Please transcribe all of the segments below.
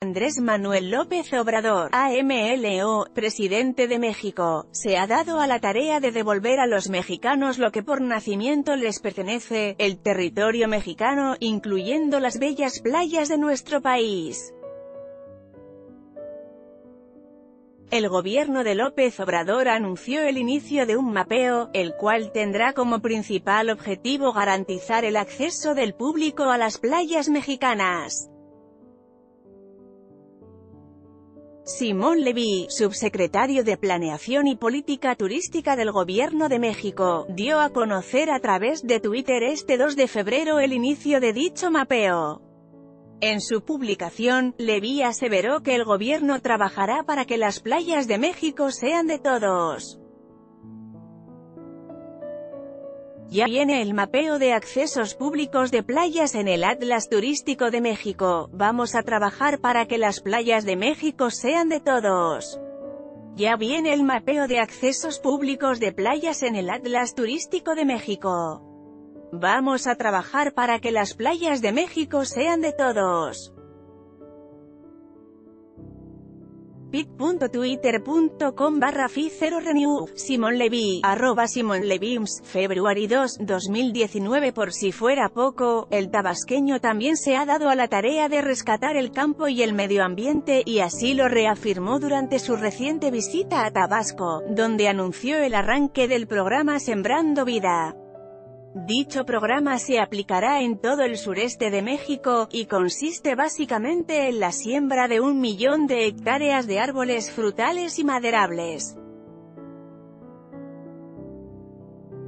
Andrés Manuel López Obrador, AMLO, presidente de México, se ha dado a la tarea de devolver a los mexicanos lo que por nacimiento les pertenece, el territorio mexicano, incluyendo las bellas playas de nuestro país. El gobierno de López Obrador anunció el inicio de un mapeo, el cual tendrá como principal objetivo garantizar el acceso del público a las playas mexicanas. Simón Levy, subsecretario de Planeación y Política Turística del Gobierno de México, dio a conocer a través de Twitter este 2 de febrero el inicio de dicho mapeo. En su publicación, Levy aseveró que el gobierno trabajará para que las playas de México sean de todos. Ya viene el mapeo de accesos públicos de playas en el Atlas Turístico de México. Vamos a trabajar para que las playas de México sean de todos. Ya viene el mapeo de accesos públicos de playas en el Atlas Turístico de México. Vamos a trabajar para que las playas de México sean de todos. pit.twitter.com barra renew Simon Levy, arroba Simon Levims, February 2, 2019 Por si fuera poco, el tabasqueño también se ha dado a la tarea de rescatar el campo y el medio ambiente, y así lo reafirmó durante su reciente visita a Tabasco, donde anunció el arranque del programa Sembrando Vida. Dicho programa se aplicará en todo el sureste de México, y consiste básicamente en la siembra de un millón de hectáreas de árboles frutales y maderables.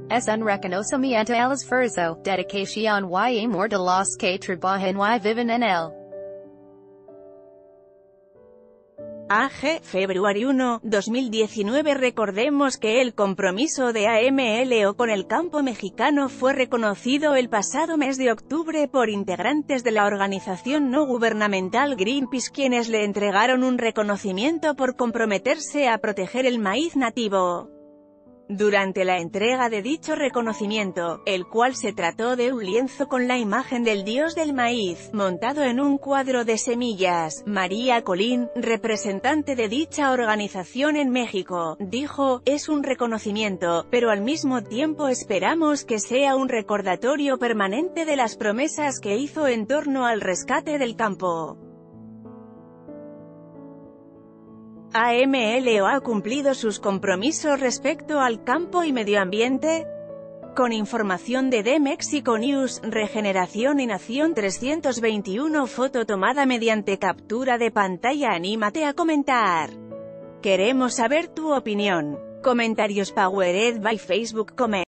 Es un reconocimiento al esfuerzo, dedicación y amor de los que trabajan y viven en él. AG, February 1, 2019 Recordemos que el compromiso de AMLO con el campo mexicano fue reconocido el pasado mes de octubre por integrantes de la organización no gubernamental Greenpeace quienes le entregaron un reconocimiento por comprometerse a proteger el maíz nativo. Durante la entrega de dicho reconocimiento, el cual se trató de un lienzo con la imagen del dios del maíz, montado en un cuadro de semillas, María Colín, representante de dicha organización en México, dijo, es un reconocimiento, pero al mismo tiempo esperamos que sea un recordatorio permanente de las promesas que hizo en torno al rescate del campo. ¿AMLO ha cumplido sus compromisos respecto al campo y medio ambiente? Con información de The Mexico News, Regeneración y Nación 321 foto tomada mediante captura de pantalla Anímate a comentar. Queremos saber tu opinión. Comentarios Powered by Facebook Comment.